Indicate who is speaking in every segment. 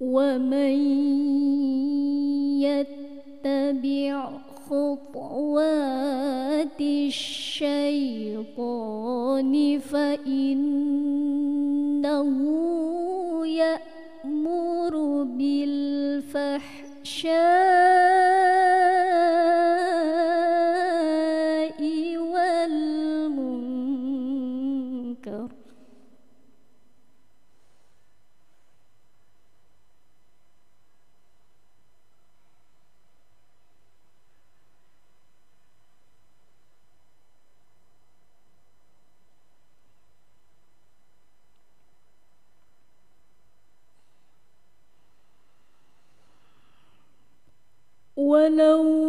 Speaker 1: ومن يتبع خطوات الشيطان فإنه يأمر بالفحشاء ولو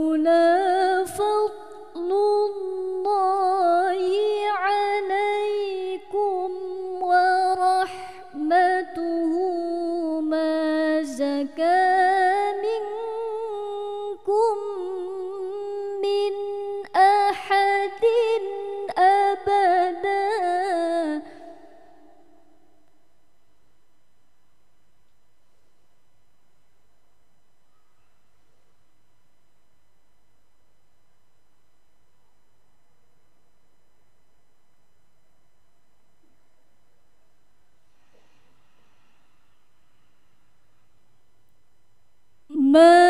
Speaker 1: Ma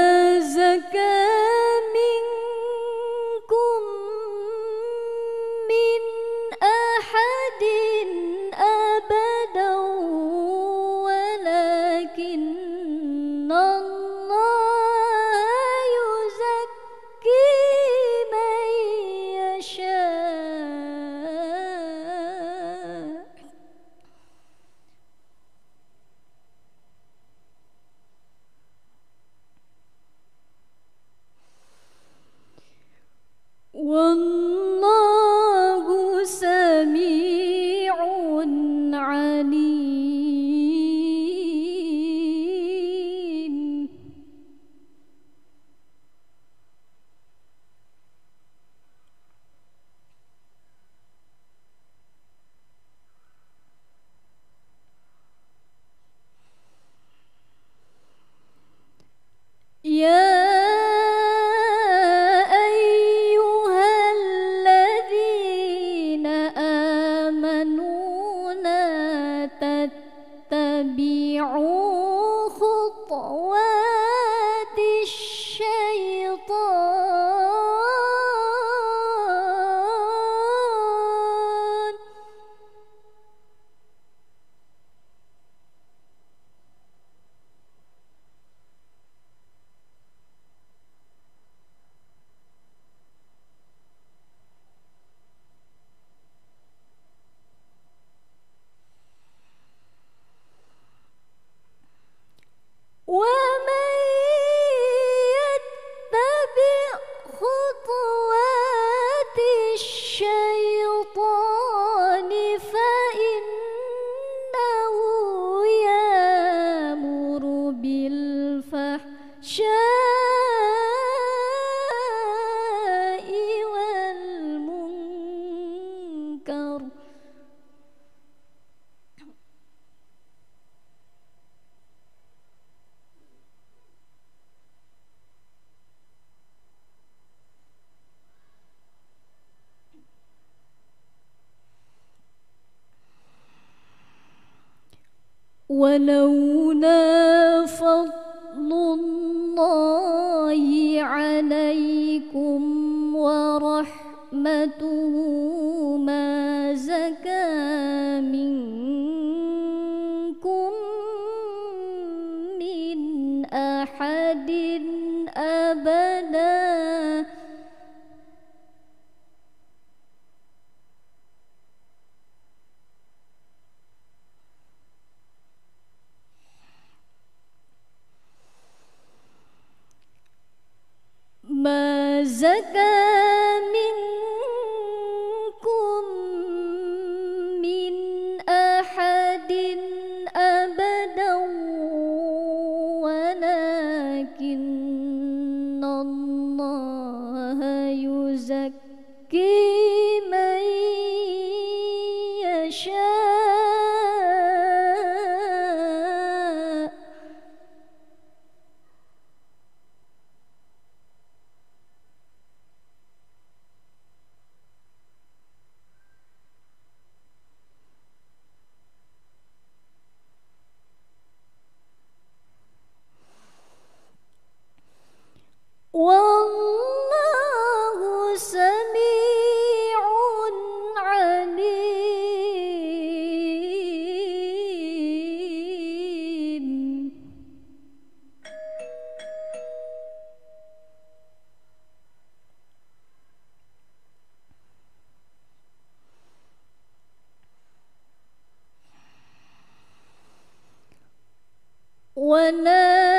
Speaker 1: اتبعوا ولولا فضل الله عليكم ورحمته ما زكى وما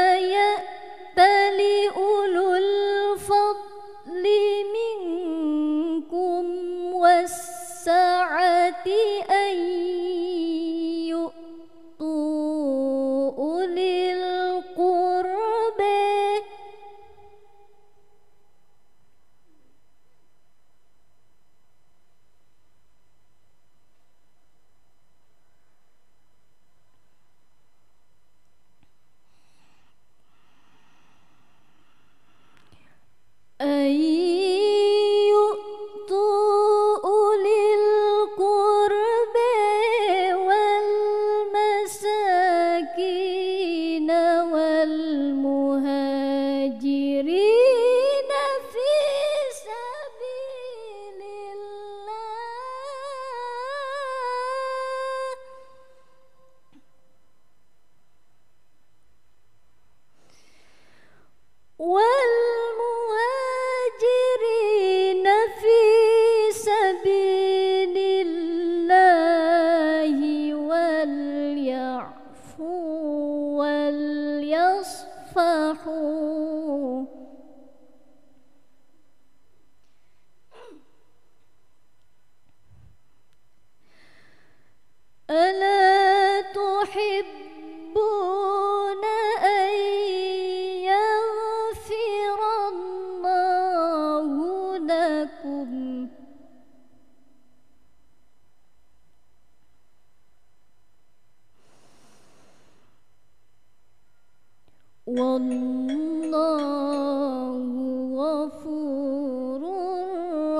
Speaker 1: غفور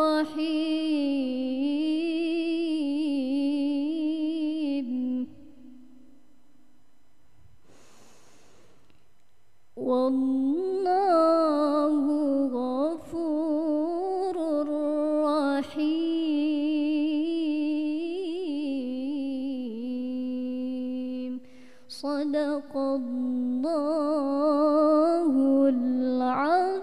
Speaker 1: رحيم. والله غفور رحيم. صدق الله العظيم.